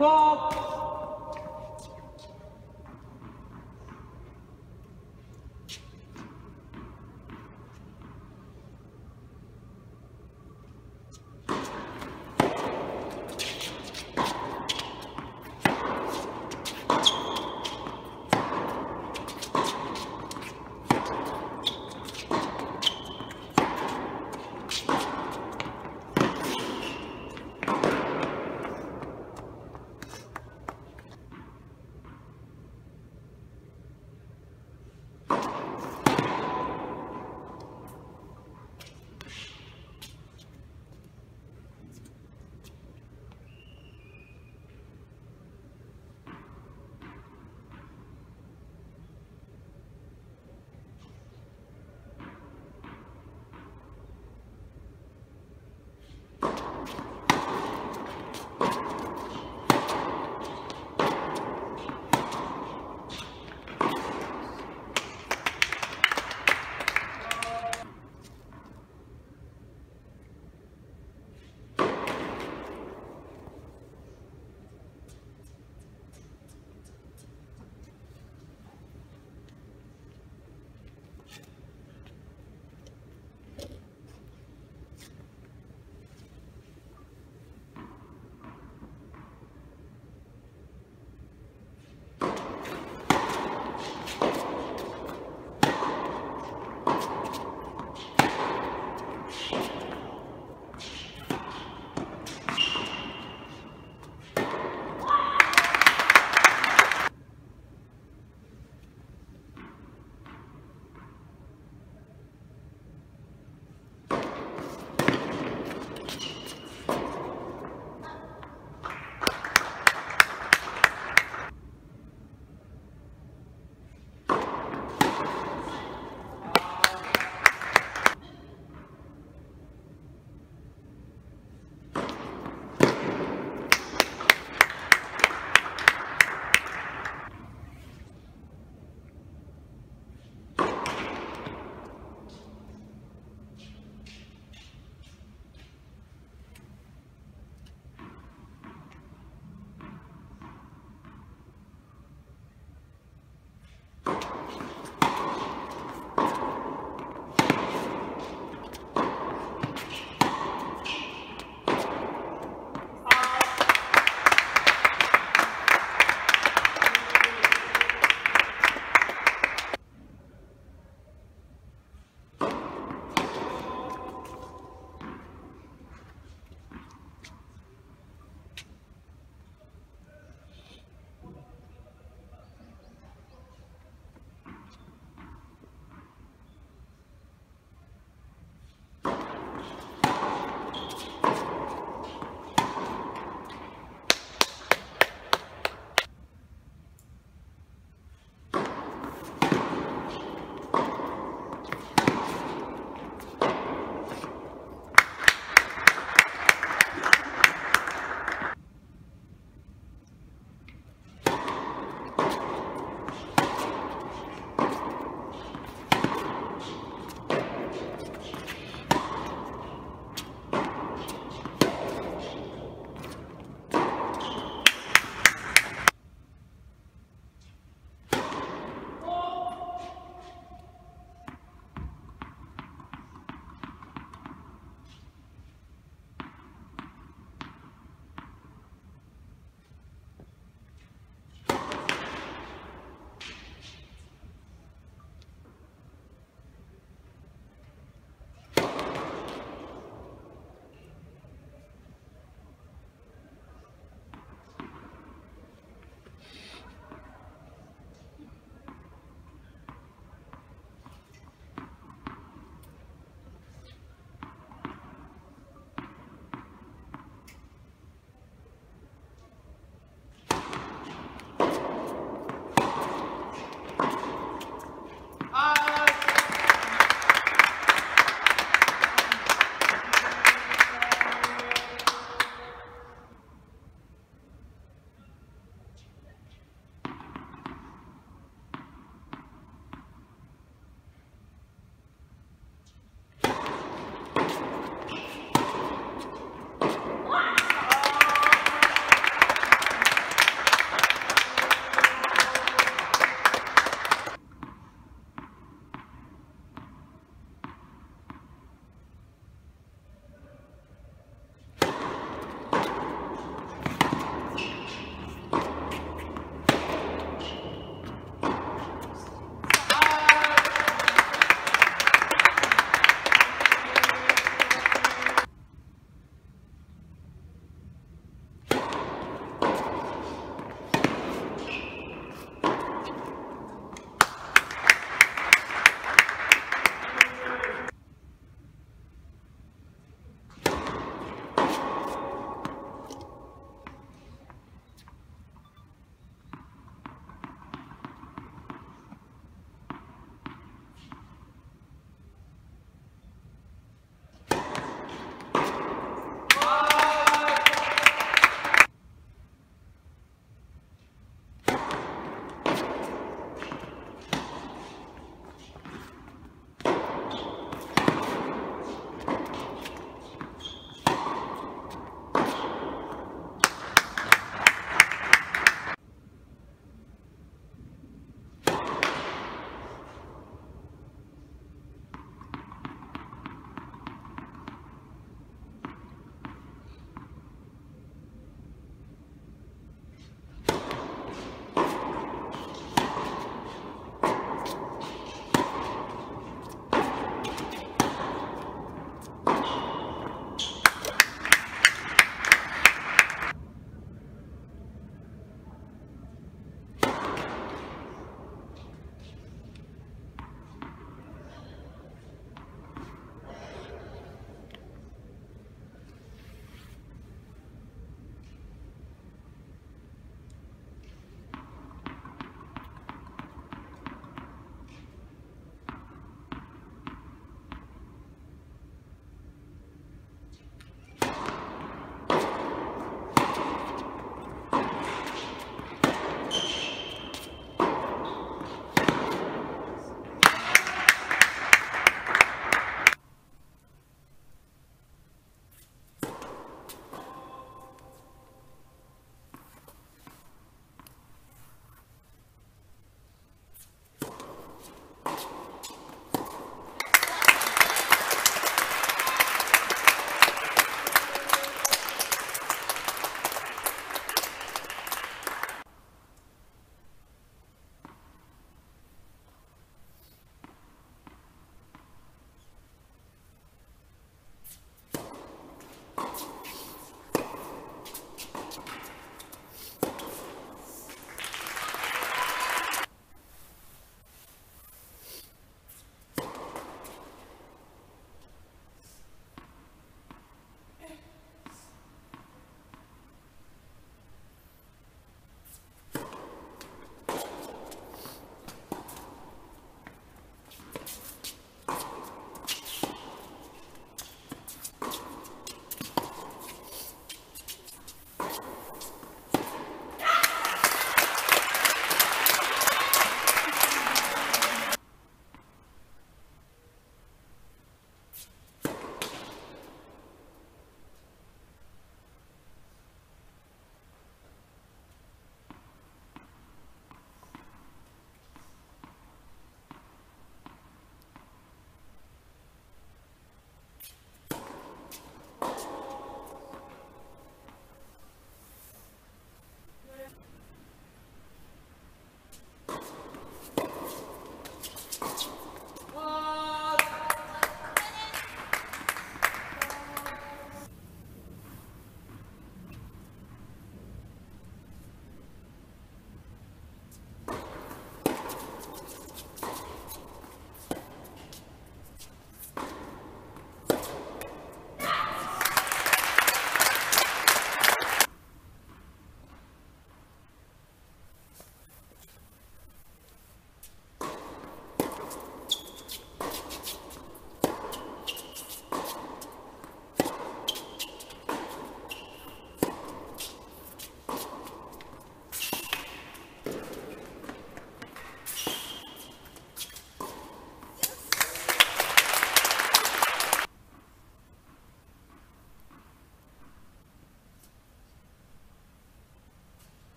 Pop!